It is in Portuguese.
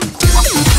Música